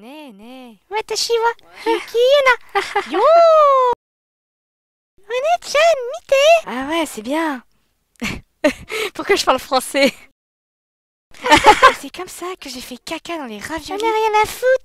ねえねえ。私はユキーナ。よーお姉ちゃん、見て Ah ouais, c'est bien. Pourquoi je parle français C'est comme ça que j'ai fait caca dans les J'en ai rien à foutre